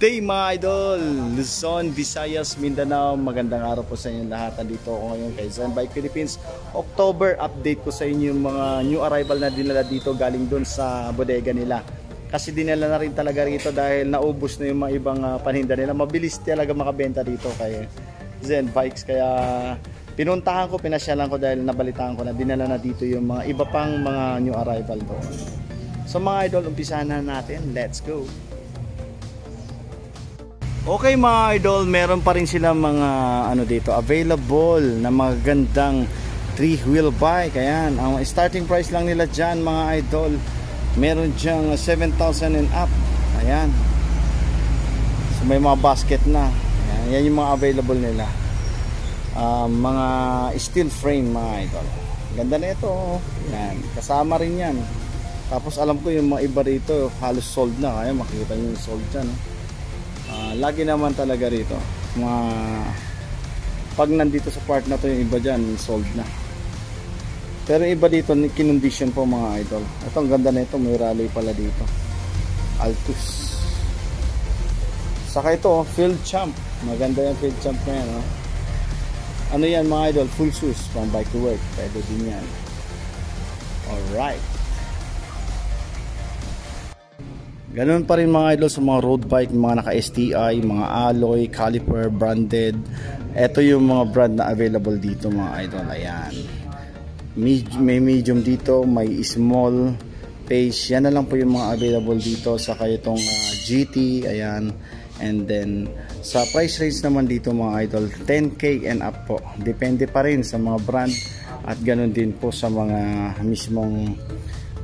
Day mga idol! Luzon, Visayas, Mindanao. Magandang araw po sa inyo lahat. Andito ako ngayon kay Zen Bike Philippines. October update ko sa inyo yung mga new arrival na dinala dito galing doon sa bodega nila. Kasi dinala na rin talaga rito dahil naubos na yung mga ibang uh, paninda nila. Mabilis talaga makabenta dito kay Zen Bikes. Kaya pinuntahan ko, pinasyalan ko dahil nabalitaan ko na dinala na dito yung mga iba pang mga new arrival doon. So mga idol, umpisahan na natin. Let's go! Okay mga idol, meron pa rin sila mga ano dito available na magandang 3 wheel bike. Ayan, ang starting price lang nila diyan mga idol. Meron diyang 7,000 and up. Ayan. So may mga basket na. Ayan, yan yung mga available nila. Uh, mga steel frame mga idol. Ganda na ito. Oh. Ayan, kasama rin yan. Tapos alam ko yung mga iba rito halos sold na. Kaya makikita nyo yung sold dyan. Oh uh, lagi naman talaga rito. Mga pag nandito sa part na to yung iba dyan sold na. Pero iba dito kinondition po mga idol. Ito ang ganda na ito may rally pala dito. Altus. Saka ito field champ. Maganda yung field champ na yan oh. ano yan mga idol? Full shoes pang bike to work. Pwede din yan. Alright Ganun pa rin mga idol sa mga road bike, mga naka STI, mga alloy, caliper, branded. Ito yung mga brand na available dito mga idol. Ayan. May medium dito, may small page. Yan na lang po yung mga available dito. Saka itong uh, GT, ayan. And then sa price range naman dito mga idol, 10k and up po. Depende pa rin sa mga brand at ganun din po sa mga mismong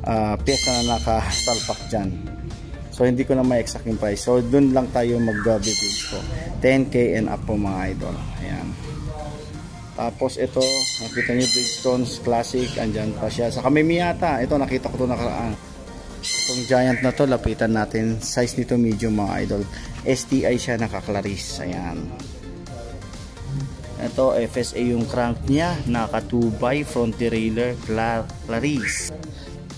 uh, pyesa na naka-stalpak dyan. So hindi ko na may exact yung price. So doon lang tayo mag-biddings ko. 10k and up po mga idol. Ayan. Tapos ito, nakita niyo Bridgestones Classic, andyan pa siya. Sa may Miata, ito nakita ko to nakaraan. Itong giant na to, lapitan natin. Size nito medium mga idol. STI siya naka-Claris. Ayan. Ito, FSA yung crank niya. Naka 2x front derailleur Claris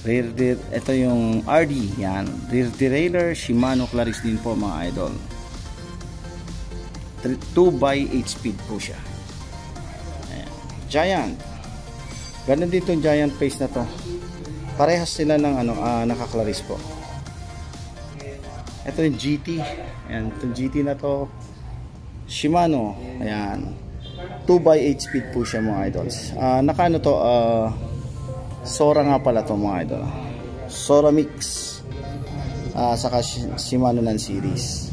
rear de ito yung RD yan. Rear derailleur Shimano Claris din po mga idol. 2 by 8 speed po siya. Ayan. Giant. Ganun dito yung Giant face na to. Parehas sila ng ano uh, naka-Claris po. Ito yung GT ayan itong GT na to. Shimano. Ayan. 2 by 8 speed po siya mga idols. Uh, naka ano to? Uh, Sora nga pala to mga idol. Sora Mix. Uh, saka Shimano ng series.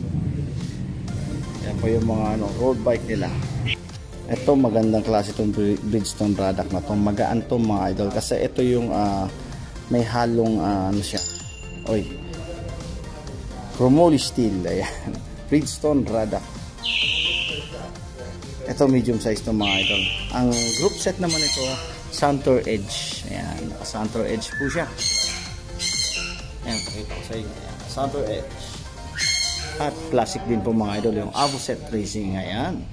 Yan po yung mga ano, road bike nila. Ito magandang klase itong Bridgestone product na to. Magaan to mga idol. Kasi ito yung uh, may halong uh, ano siya. Oy. Chromoly steel. Ayan. Bridgestone product. Ito medium size to mga idol. Ang group set naman ito Santor Edge. Ayan, Santor Edge po siya. Ayan, pakita ko sa inyo. Ayan, Santor Edge. At classic din po mga idol yung Avoset Racing. Ayan.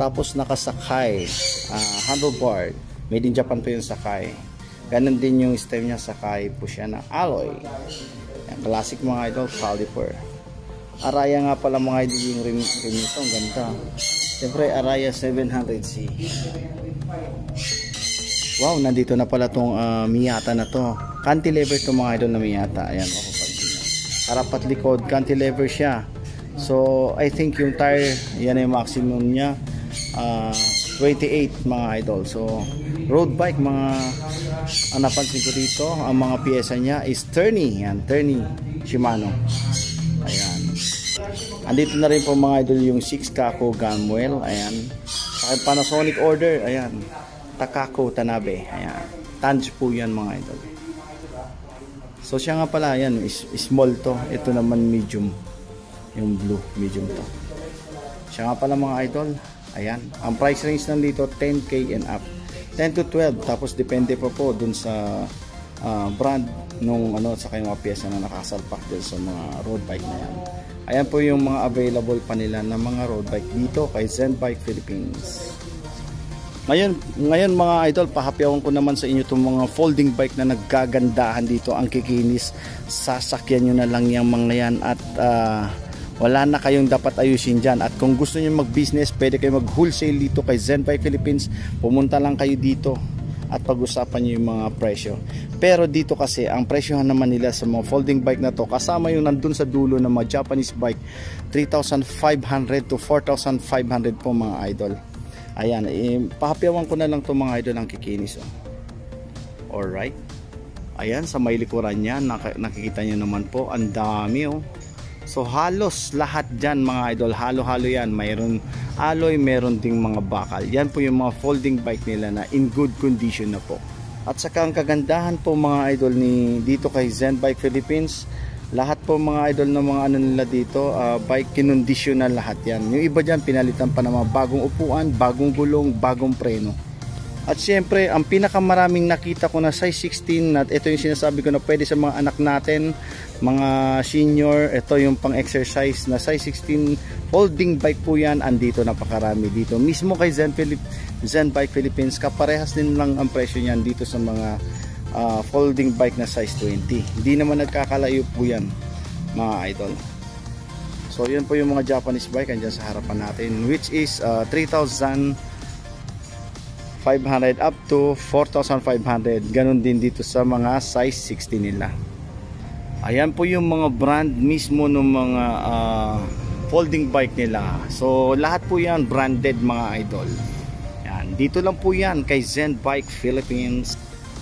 Tapos nakasakay. Uh, handlebar. Made in Japan po yung sakay. Ganon din yung stem niya sakay po siya ng alloy. Ayan, classic mga idol, caliper. Araya nga pala mga idol yung rim, rim nito. Ang ganda. Siyempre, Araya 700C. Wow, nandito na pala tong uh, Miata na to. Cantilever to mga idol na Miata. Ayan, mapapansin. Harap at likod, cantilever siya. So, I think yung tire, yan yung maximum niya. Uh, 28 mga idol. So, road bike, mga ang napansin ko dito, ang mga piyesa niya is Turney. Yan, Turney Shimano. Ayan. Andito na rin po mga idol yung 6 Kako Gunwell. Ayan. Sa Panasonic order. Ayan. Takako Tanabe. Ayan. Tanj po yan mga idol. So siya nga pala, yan, small to. Ito naman medium. Yung blue, medium to. Siya nga pala mga idol. Ayan. Ang price range nandito, 10k and up. 10 to 12. Tapos depende pa po dun sa uh, brand nung ano sa kayong mga pyesa na nakasalpak din sa mga road bike na yan. Ayan po yung mga available pa nila na mga road bike dito kay Zen Bike Philippines. Ngayon, ngayon mga idol, pahapyawan ko naman sa inyo itong mga folding bike na naggagandahan dito. Ang kikinis. Sasakyan nyo na lang yung mga yan at uh, wala na kayong dapat ayusin dyan. At kung gusto niyo mag business pwede kayo mag wholesale dito kay Zen Bike Philippines. Pumunta lang kayo dito at pag-usapan niyo yung mga presyo. Pero dito kasi ang presyohan naman nila sa mga folding bike na to kasama yung nandun sa dulo ng mga Japanese bike 3,500 to 4,500 po mga idol ayan eh, pahapyawan ko na lang to mga idol ang kikinis oh. alright ayan sa may likuran niya nakikita niyo naman po ang dami oh So halos lahat dyan mga idol, halo-halo yan. Mayroon alloy, meron ding mga bakal. Yan po yung mga folding bike nila na in good condition na po. At saka ang kagandahan po mga idol ni dito kay Zen Bike Philippines, lahat po mga idol ng mga ano nila dito, uh, bike kinondisyon na lahat yan. Yung iba dyan pinalitan pa ng mga bagong upuan, bagong gulong, bagong preno. At syempre, ang pinakamaraming nakita ko na size 16 at ito yung sinasabi ko na pwede sa mga anak natin, mga senior, ito yung pang exercise na size 16 folding bike po yan, andito napakarami dito. Mismo kay Zen, Philip, Zen Bike Philippines, kaparehas din lang ang presyo niyan dito sa mga uh, folding bike na size 20. Hindi naman nagkakalayo po yan mga idol. So yun po yung mga Japanese bike andyan sa harapan natin which is uh, 3,000 500 up to 4,500 ganun din dito sa mga size 60 nila. Ayan po yung mga brand mismo ng mga uh, folding bike nila. So lahat po yan branded mga idol. Yan, dito lang po yan kay Zen Bike Philippines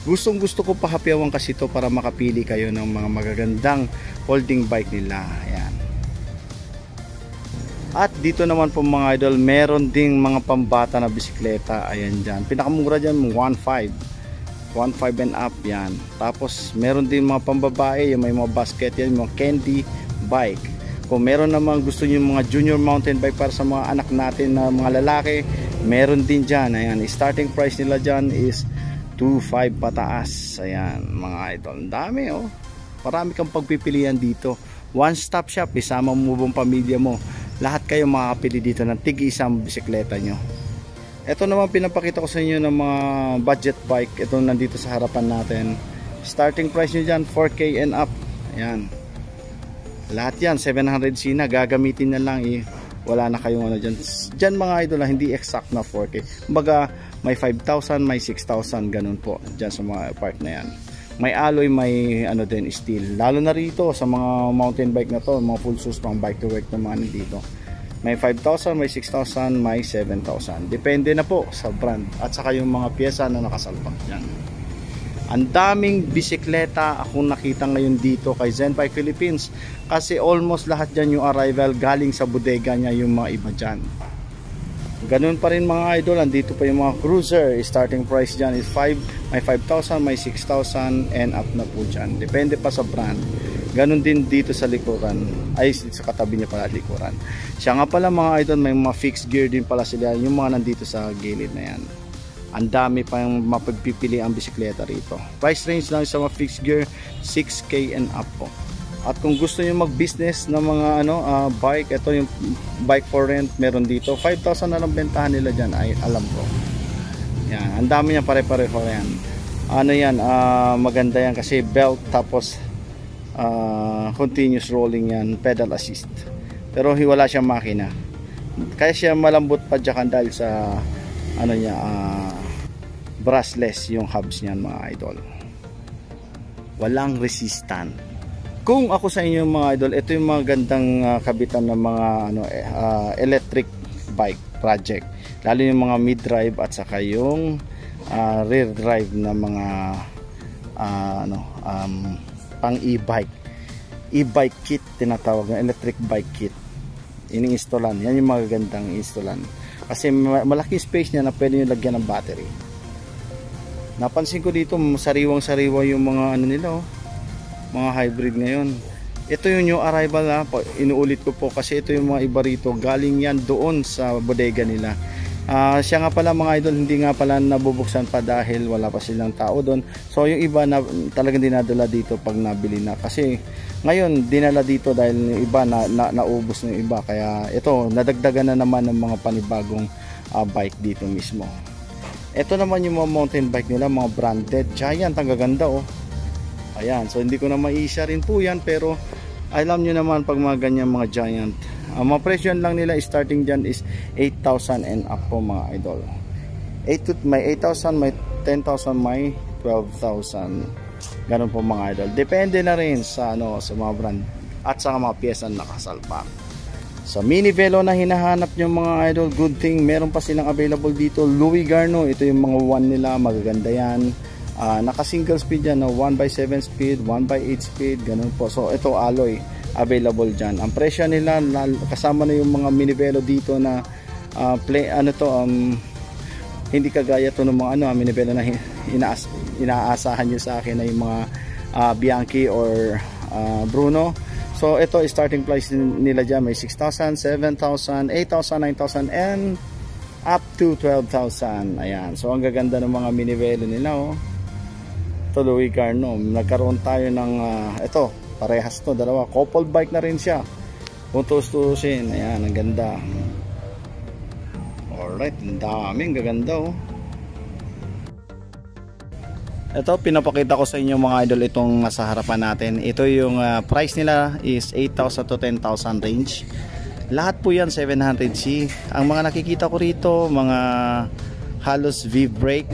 gustong gusto ko pahapyawan kasi to para makapili kayo ng mga magagandang folding bike nila ayan at dito naman po mga idol, meron ding mga pambata na bisikleta. Ayan dyan. Pinakamura dyan, 1.5. 1.5 and up yan. Tapos meron din mga pambabae, yung may mga basket yan, mga candy bike. Kung meron naman gusto niyo mga junior mountain bike para sa mga anak natin na mga lalaki, meron din dyan. Ayan, starting price nila dyan is 2.5 pataas. Ayan, mga idol. Dami oh. Marami kang pagpipilian dito. One stop shop, isama mo buong pamilya mo lahat kayo makakapili dito ng tig isang bisikleta nyo ito naman pinapakita ko sa inyo ng mga budget bike ito nandito sa harapan natin starting price nyo dyan 4k and up ayan lahat yan 700c na gagamitin na lang eh. wala na kayong ano dyan dyan mga idol hindi exact na 4k kumbaga may 5,000 may 6,000 ganun po dyan sa mga part na yan. May alloy may ano din steel. Lalo na rito sa mga mountain bike na to mga full sus pang bike to work na mga nandito may 5,000 may 6,000 may 7,000 depende na po sa brand at saka yung mga pyesa na nakasalpak dyan. Ang daming bisikleta akong nakita ngayon dito kay Zen Bike Philippines kasi almost lahat dyan yung arrival galing sa bodega niya yung mga iba dyan Ganun pa rin mga idol, andito pa yung mga cruiser. Starting price dyan is 5, may 5,000, may 6,000 and up na po dyan. Depende pa sa brand. Ganun din dito sa likuran. Ay, sa katabi niya pala likuran. Siya nga pala mga idol, may mga fixed gear din pala sila. Yung mga nandito sa gilid na yan. Ang dami pa yung mapagpipili ang bisikleta rito. Price range lang sa mga fixed gear, 6K and up po. At kung gusto niyo mag-business ng mga ano uh, bike, ito yung bike for rent meron dito. 5,000 na lang bentahan nila diyan, ay alam ko. Yan, ang dami niya pare-pareho yan. Ano yan, uh, maganda yan kasi belt tapos uh, continuous rolling yan, pedal assist. Pero wala siyang makina. Kaya siya malambot pa dyan dahil sa ano niya, uh, brushless yung hubs niyan mga idol. Walang resistant kung ako sa inyo mga idol, ito yung mga gandang uh, kabitan ng mga ano uh, electric bike project. Lalo yung mga mid drive at saka yung uh, rear drive na mga uh, ano um, pang e-bike. E-bike kit tinatawag na electric bike kit. Ini-installan. Yan yung mga gandang installan. Kasi malaki space niya na pwede nyo lagyan ng battery. Napansin ko dito, sariwang-sariwa yung mga ano nila oh mga hybrid ngayon. Ito yung new arrival ha. Inuulit ko po kasi ito yung mga iba rito. Galing yan doon sa bodega nila. Uh, siya nga pala mga idol hindi nga pala nabubuksan pa dahil wala pa silang tao doon. So yung iba na talagang dinadala dito pag nabili na. Kasi ngayon dinala dito dahil yung iba na, na naubos ng iba. Kaya ito nadagdagan na naman ng mga panibagong uh, bike dito mismo. Ito naman yung mga mountain bike nila mga branded. Giant ang gaganda oh ayan so hindi ko na maisha rin po yan pero alam nyo naman pag mga ganyan mga giant Ang mga presyo lang nila starting dyan is 8,000 and up po mga idol. 8 to, may 8,000, may 10,000, may 12,000. Ganun po mga idol. Depende na rin sa ano sa mga brand at sa mga pyesa na nakasalpak. Sa mini velo na hinahanap nyo mga idol, good thing, meron pa silang available dito. Louis Garno, ito yung mga 1 nila, magaganda yan. Uh, naka single speed yan, no? 1x7 speed, 1x8 speed, ganun po. So ito alloy, available dyan. Ang presyo nila, kasama na yung mga mini velo dito na uh, play, ano to, um, hindi kagaya to ng mga ano, mini velo na inaas, inaasahan nyo sa akin na yung mga uh, Bianchi or uh, Bruno So ito starting price nila dyan may 6,000, 7,000, 8,000, 9,000 and up to 12,000. Ayan. So ang gaganda ng mga minivelo nila oh. Ito Louis Carno. Nagkaroon tayo ng uh, ito, parehas to, dalawa. Couple bike na rin siya. Kung tustusin. Ayan, ang ganda. Alright, ang daming gaganda oh. Ito, pinapakita ko sa inyo mga idol itong nasa harapan natin. Ito yung uh, price nila is 8,000 to 10,000 range. Lahat po yan 700C. Ang mga nakikita ko rito, mga halos V-brake,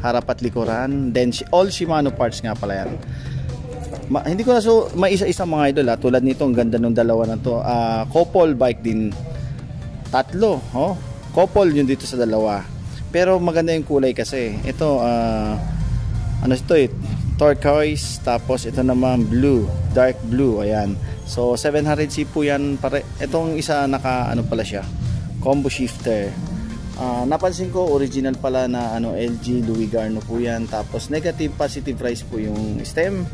harap at likuran. Then all Shimano parts nga pala yan. Ma hindi ko na so maisa-isa mga idol ha. Tulad nito, ang ganda ng dalawa na to. Uh, couple bike din. Tatlo. Oh. Couple yun dito sa dalawa. Pero maganda yung kulay kasi. Ito, ah... Uh, ano ito eh turquoise tapos ito naman blue dark blue ayan so 700C po yan pare itong isa naka ano pala siya combo shifter uh, napansin ko original pala na ano LG Louis Garno po yan. Tapos negative positive rise po yung stem.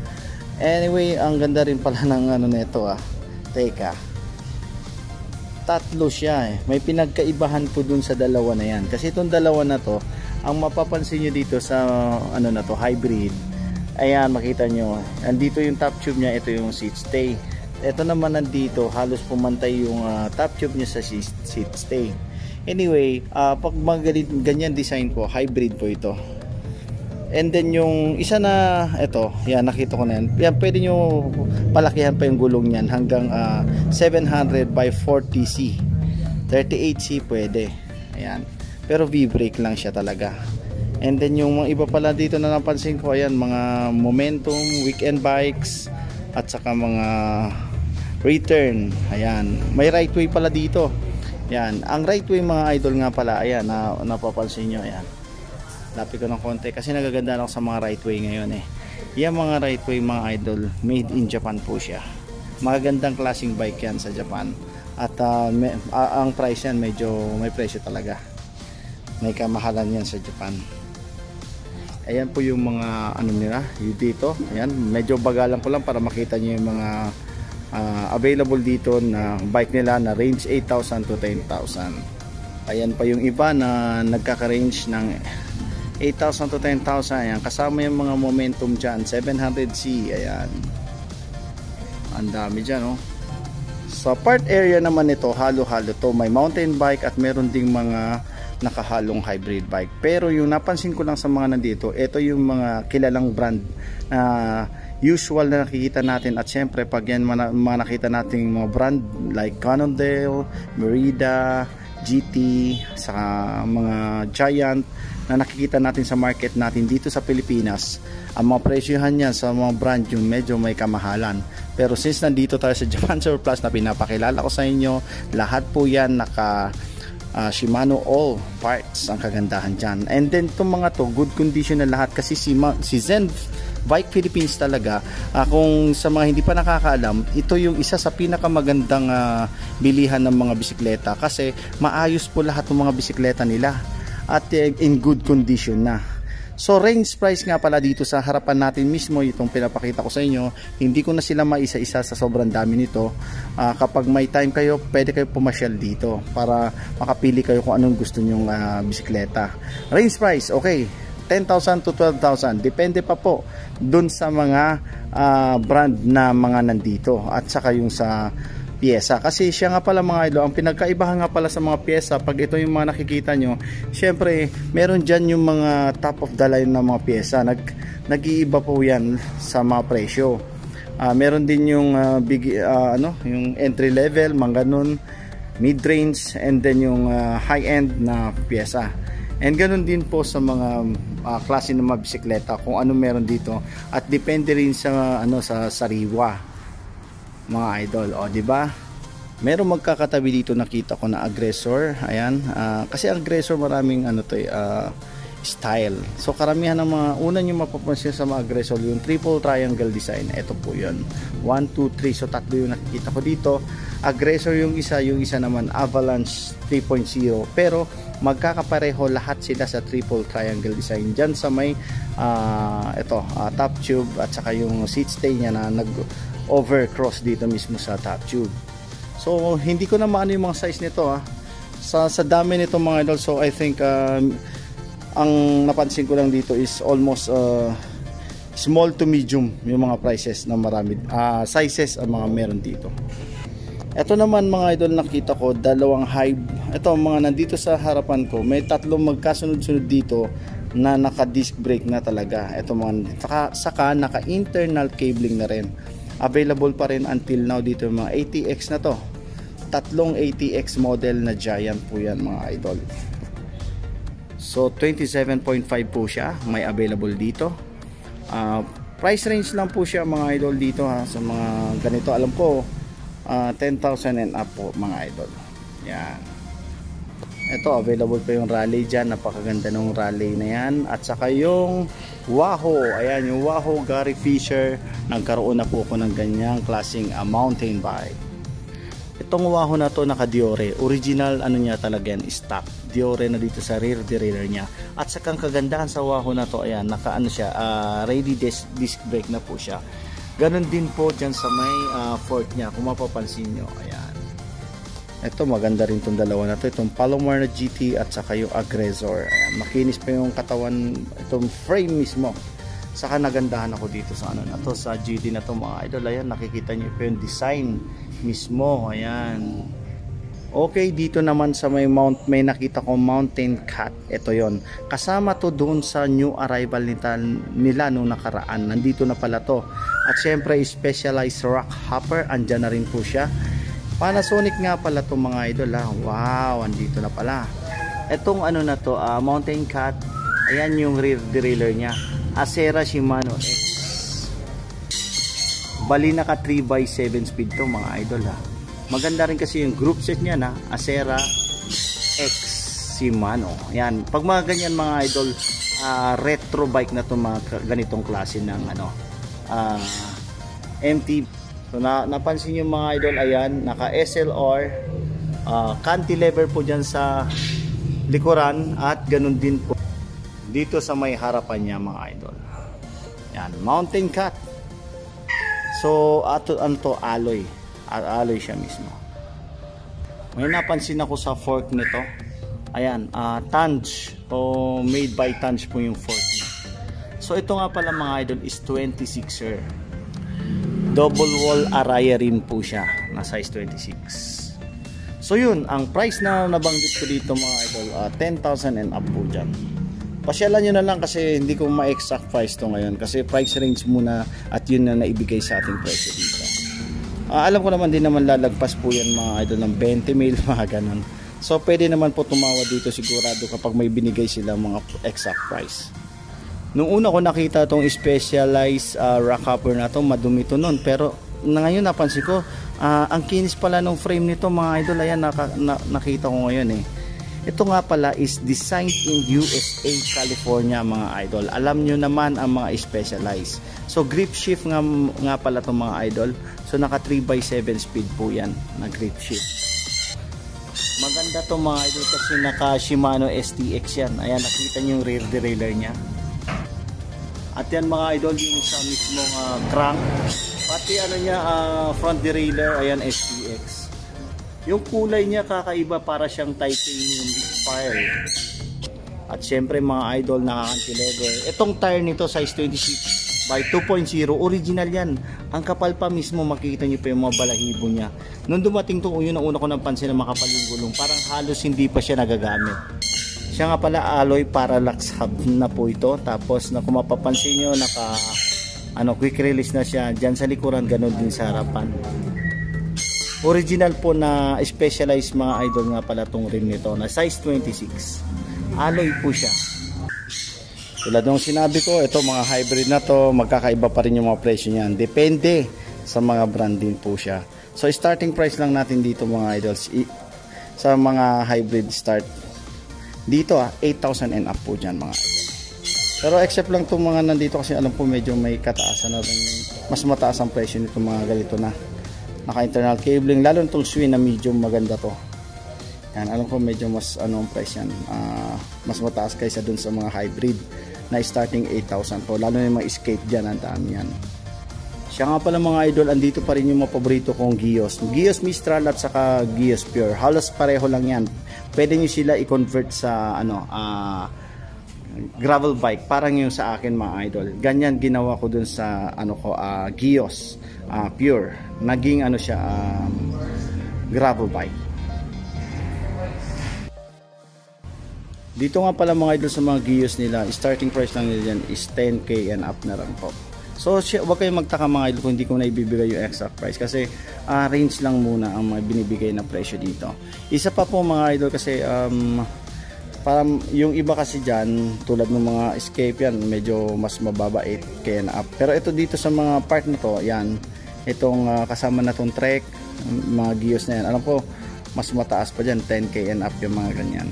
Anyway ang ganda rin pala ng ano nito ah. Teka. Tatlo siya eh. May pinagkaibahan po dun sa dalawa na yan. Kasi itong dalawa na to ang mapapansin nyo dito sa ano na to hybrid. Ayan makita nyo. Andito yung top tube nya ito yung seat stay. Ito naman nandito halos pumantay yung uh, top tube nya sa seat stay anyway uh, pag magalit ganyan design po hybrid po ito. And then yung isa na ito yan nakita ko na yan, yan pwede nyo palakihan pa yung gulong nyan hanggang uh, 700 by 40C 38C pwede. Ayan. Pero V-brake lang siya talaga. And then yung mga iba pala dito na napansin ko ayan mga momentum weekend bikes at saka mga return. Ayan. May right way pala dito yan. Ang right way mga idol nga pala ayan na, napapansin nyo ayan. Lapit ko ng konti kasi nagaganda ako sa mga right way ngayon eh. Yan mga right way mga idol made in Japan po siya. Magagandang klaseng bike yan sa Japan. At uh, me, uh, ang price yan medyo may presyo talaga. May kamahalan yan sa Japan. Ayan po yung mga ano nila yung dito. Ayan medyo bagalan ko lang para makita nyo yung mga uh, available dito na bike nila na range 8,000 to 10,000 ayan pa yung iba na nagkaka-range ng 8,000 to 10,000 ayan kasama yung mga momentum dyan 700C ayan. Ang dami dyan oh. Sa part area naman nito halo-halo to. May mountain bike at meron ding mga nakahalong hybrid bike. Pero yung napansin ko lang sa mga nandito, ito yung mga kilalang brand na uh, usual na nakikita natin at syempre pag yan mga, nakita natin mga brand like Cannondale, Merida, GT, sa mga Giant na nakikita natin sa market natin dito sa Pilipinas ang mga presyohan niya sa mga brand yung medyo may kamahalan pero since nandito tayo sa Japan Surplus na pinapakilala ko sa inyo lahat po yan naka uh, Shimano all parts ang kagandahan dyan. And then itong mga to good condition na lahat. Kasi si, Ma si Zen Bike Philippines talaga. Uh, kung sa mga hindi pa nakakaalam ito yung isa sa pinakamagandang uh, bilihan ng mga bisikleta. Kasi maayos po lahat ng mga bisikleta nila. At uh, in good condition na So range price nga pala dito sa harapan natin mismo itong pinapakita ko sa inyo. Hindi ko na sila maisa-isa sa sobrang dami nito. Uh, kapag may time kayo, pwede kayo pumasyal dito para makapili kayo kung anong gusto nyong uh, bisikleta. Range price, okay. 10,000 to 12,000. Depende pa po dun sa mga uh, brand na mga nandito at saka yung sa pyesa kasi siya nga pala mga idol ang pinagkaibahan nga pala sa mga pyesa pag ito yung mga nakikita nyo syempre meron dyan yung mga top of the line na mga pyesa nag, nag-iiba po yan sa mga presyo. Uh, meron din yung uh, big uh, ano yung entry level mga ganun mid-range and then yung uh, high-end na pyesa. And ganun din po sa mga uh, klase ng mga bisikleta kung ano meron dito. At depende rin sa ano sa sariwa mga idol. O di ba? Meron magkakatabi dito nakita ko na aggressor. Ayan. Uh, kasi aggressor maraming ano to uh, style. So karamihan ng mga una nyo mapapansin sa mga aggressor yung triple triangle design. Ito po yun. 1, 2, 3 so tatlo yung nakikita ko dito. Aggressor yung isa yung isa naman avalanche 3.0 pero magkakapareho lahat sila sa triple triangle design. Dyan sa may uh, ito uh, top tube at saka yung seat stay nya na nag overcross dito mismo sa top tube. So hindi ko na maano yung mga size nito ha sa, sa dami nito mga idol so I think um, ang napansin ko lang dito is almost uh, small to medium yung mga prices na marami uh, sizes ang mga meron dito. Ito naman mga idol nakita ko dalawang hive. Ito mga nandito sa harapan ko may tatlong magkasunod-sunod dito na naka disc brake na talaga. Ito mga saka, saka naka internal cabling na rin available pa rin until now dito mga ATX na to. Tatlong ATX model na Giant po yan mga idol. So 27.5 po siya may available dito. Uh, price range lang po siya mga idol dito ha sa mga ganito. Alam ko uh, ah, 10,000 and up po mga idol. Yan ito available pa yung rally dyan. Napakaganda ng rally na yan. At saka yung Wahoo. Ayan yung Wahoo Gary Fisher. Nagkaroon na po ako ng ganyang klaseng uh, mountain bike. Itong Wahoo na to naka Diore original ano niya talaga yan stock. Diore na dito sa rear derailleur niya. At saka ang kagandahan sa Wahoo na to ayan naka ano siya uh, ready disc, disc brake na po siya. Ganon din po dyan sa may uh, fort niya kung mapapansin nyo. Ayan. Ito maganda rin itong dalawa na to. Itong Palomar na GT at saka yung Aggressor. Ayan. Makinis pa yung katawan, itong frame mismo. Saka nagandahan ako dito sa ano na to, sa GT na to mga idol. Ayan, nakikita nyo pa yung design mismo. Ayan. Okay, dito naman sa may mount, may nakita ko mountain cat. Ito yon Kasama to doon sa new arrival nila, nila nung nakaraan. Nandito na pala to. At syempre, specialized rock hopper. Andyan na rin po siya. Panasonic nga pala to mga idol. Ha? Wow, andito na pala. Itong ano na to, uh, mountain cat. Ayan yung rear derailleur niya. Acera Shimano X. Bali naka 3x7 speed to mga idol ha maganda rin kasi yung group set niya na Acera X Shimano yan pag mga ganyan mga idol uh, retro bike na to mga ganitong klase ng ano uh, ah, MT so na, napansin yung mga idol ayan naka SLR uh, ah, cantilever po dyan sa likuran at ganun din po dito sa may harapan niya mga idol. Yan mountain cut so ato ano to alloy alloy siya mismo. May napansin ako sa fork nito ayan uh, Tange o made by Tange po yung fork niya. So ito nga pala mga idol is 26er double wall araya rin po siya. Na size 26 so yun ang price na nabanggit ko dito mga idol uh, ah, 10,000 and up po dyan. Pasyalan nyo na lang kasi hindi ko ma-exact price to ngayon kasi price range muna at yun na naibigay sa ating presyo dito. Uh, alam ko naman din naman lalagpas po yan mga idol ng 20 mil mga ganun. So pwede naman po tumawad dito sigurado kapag may binigay sila mga exact price nung una ko nakita tong specialized uh, rock hopper na to madumi to nun pero na ngayon napansin ko uh, ang kinis pala ng frame nito mga idol ayan naka, na, nakita ko ngayon eh ito nga pala is designed in USA, California mga idol. Alam nyo naman ang mga specialized. So grip shift nga, nga pala itong mga idol. So naka 3x7 speed po yan na grip shift. Maganda to mga idol kasi naka Shimano STX yan. Ayan nakita nyo yung rear derailleur nya. At yan mga idol yung sa mismong uh, crank. Pati ano niya uh, front derailleur ayan STX. Yung kulay niya kakaiba para siyang titanium spire. At syempre mga idol nakaka-cantilever. Itong tire nito size 26 by 2.0 original yan. Ang kapal pa mismo makikita niyo pa yung mga balahibo niya. Nung dumating to yun ang una ko napansin na makapal yung gulong. Parang halos hindi pa siya nagagamit. Siya nga pala alloy parallax hub na po ito. Tapos na kung mapapansin nyo naka ano quick release na siya. Diyan sa likuran ganun din sa harapan. Original po na specialized mga idol nga pala tong rim nito na size 26. Alloy po siya. Tulad ng sinabi ko, ito mga hybrid na to, magkakaiba pa rin yung mga presyo niyan. Depende sa mga brand din po siya. So starting price lang natin dito mga idols sa mga hybrid start. Dito ah, 8,000 and up po dyan mga. Pero except lang itong mga nandito kasi alam po medyo may kataasan na rin. Mas mataas ang presyo nito mga ganito na. Naka internal cabling lalo itong swing na medium maganda to. Yan alam ko medyo mas ano ang price yan. Uh, mas mataas kaysa dun sa mga hybrid na starting 8,000 po lalo na yung mga escape dyan ang dami yan. Siya nga pala mga idol andito pa rin yung mga paborito kong Gios. Gios Mistral at saka Gios Pure. Halos pareho lang yan pwede nyo sila i-convert sa ano uh, gravel bike. Parang yung sa akin mga idol. Ganyan ginawa ko dun sa ano ko uh, Gios uh, pure. Naging ano siya um, gravel bike. Dito nga pala mga idol sa mga Gios nila starting price lang nila yan is 10k and up na lang po so wag kayong magtaka mga idol kung hindi ko na ibibigay yung exact price kasi uh, range lang muna ang mga binibigay na presyo dito isa pa po mga idol kasi um, Parang yung iba kasi dyan, tulad ng mga escape yan, medyo mas mababa 8k and up. Pero ito dito sa mga part na to, yan, itong uh, kasama na tong trek, mga gears na yan. Alam ko, mas mataas pa dyan, 10k and up yung mga ganyan.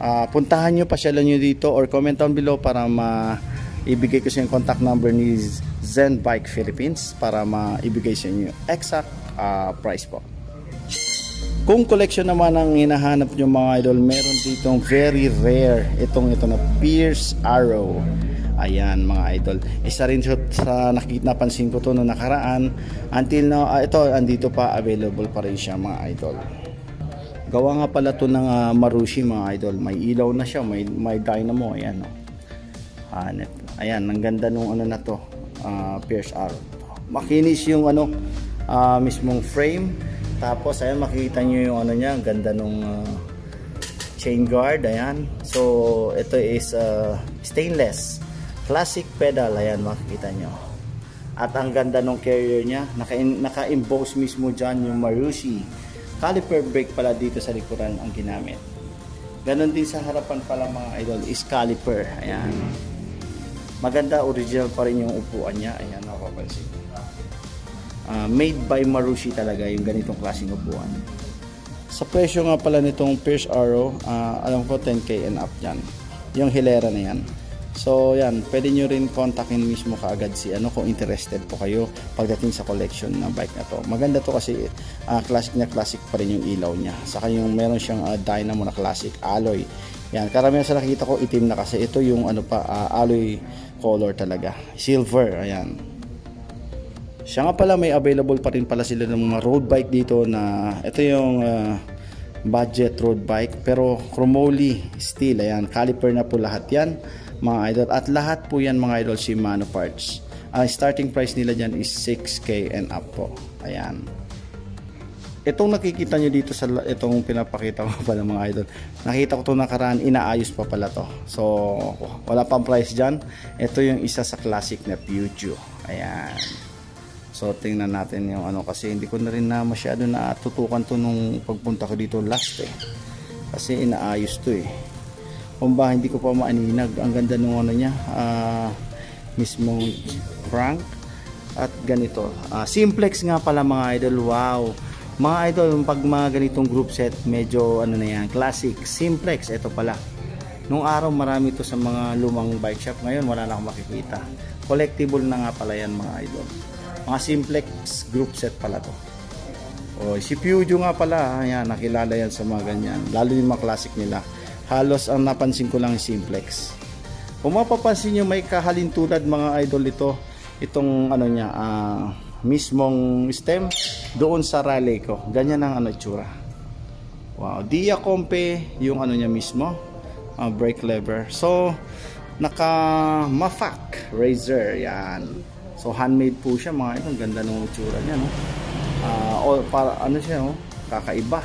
Uh, puntahan nyo, pasyalan nyo dito or comment down below para ma ibigay ko sa yung contact number ni Zen Bike Philippines para maibigay sa inyo exact uh, price po. Kung collection naman ang hinahanap nyo mga idol, meron ditong very rare itong ito na Pierce Arrow. Ayan mga idol. Isa rin sa nakikita napansin ko to no nakaraan. Until now, uh, ito andito pa available pa rin siya mga idol. Gawa nga pala to ng uh, Marushi mga idol. May ilaw na siya, may may dynamo ayan no. Uh, ayan, ang ganda nung ano na to. Uh, Pierce Arrow. Makinis yung ano uh, mismong frame tapos ayan makikita nyo yung ano niya, ganda nung uh, chain guard, ayan. So ito is uh, stainless. Classic pedal, ayan makikita nyo. At ang ganda nung carrier niya, naka-emboss naka mismo dyan yung Marushi. Caliper brake pala dito sa likuran ang ginamit. Ganon din sa harapan pala mga idol is caliper. Ayan. Maganda, original pa rin yung upuan niya. Ayan, napapansin uh, made by Marushi talaga yung ganitong klaseng upuan. Sa presyo nga pala nitong Pierce Arrow uh, alam ko 10k and up yan. Yung hilera na yan. So yan pwede nyo rin kontakin mismo kaagad si ano kung interested po kayo pagdating sa collection ng bike na to. Maganda to kasi uh, classic na classic pa rin yung ilaw niya. Saka yung meron siyang uh, dynamo na classic alloy. Yan karamihan sa nakita ko itim na kasi. Ito yung ano pa uh, alloy color talaga. Silver ayan. Siya nga pala may available pa rin pala sila ng mga road bike dito na ito yung uh, budget road bike pero chromoly steel ayan. Caliper na po lahat yan mga idol. At lahat po yan mga idol Shimano parts. Ang uh, starting price nila dyan is 6k and up po. Ayan itong nakikita nyo dito sa itong pinapakita ko pala mga idol nakita ko to nakaraan inaayos pa pala to so wala pang price dyan ito yung isa sa classic na Pujo ayan So tingnan natin yung ano kasi hindi ko na rin na masyado na tutukan to nung pagpunta ko dito last eh. Kasi inaayos to eh. Kung ba hindi ko pa maaninag ang ganda nung ano niya uh, mismong crank at ganito. Uh, simplex nga pala mga idol. Wow. Mga idol, pag mga ganitong group set, medyo ano na yan, classic, simplex. Ito pala. Nung araw marami to sa mga lumang bike shop. Ngayon wala na akong makikita. Collectible na nga pala yan mga idol mga simplex group set pala to o si Pujo nga pala ayan nakilala yan sa mga ganyan lalo yung mga classic nila halos ang napansin ko lang simplex kung mapapansin nyo may kahalintulad mga idol ito itong ano niya uh, mismong stem doon sa rally ko ganyan ang ano itsura wow dia compe yung ano niya mismo uh, brake lever so naka mafak razor yan So handmade po siya mga ito. Ang ganda ng itsura niya no. Uh, o para ano siya no, kakaiba.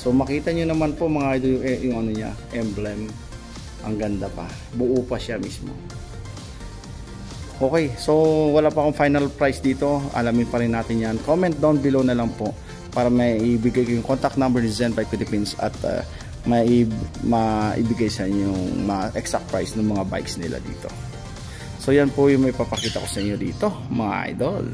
So makita niyo naman po mga ito yung, eh, yung ano niya, emblem. Ang ganda pa. Buo pa siya mismo. Okay, so wala pa akong final price dito. Alamin pa rin natin yan. Comment down below na lang po para may ibigay ko yung contact number ni Zen Bike Philippines at uh, may maibigay sa inyo yung exact price ng mga bikes nila dito. So yan po yung may papakita ko sa inyo dito, mga idol.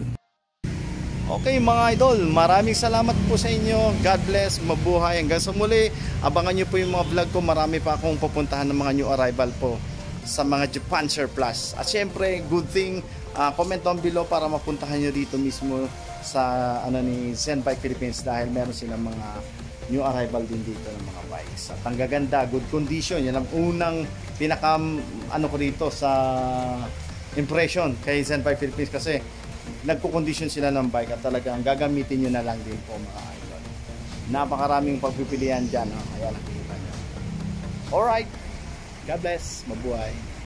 Okay mga idol, maraming salamat po sa inyo. God bless, mabuhay. Hanggang sa muli, abangan nyo po yung mga vlog ko. Marami pa akong pupuntahan ng mga new arrival po sa mga Japan Surplus. At syempre, good thing, uh, comment down below para mapuntahan nyo dito mismo sa ano ni Zen Philippines dahil meron silang mga new arrival din dito ng mga bikes. At ang gaganda, good condition. Yan ang unang pinaka ano ko dito sa impression kay Zen Philippines kasi nagko-condition sila ng bike at talagang gagamitin nyo na lang din po mga idol. Napakaraming pagpipilian dyan. Oh. Ayan, nakikita nyo. Alright. God bless. Mabuhay.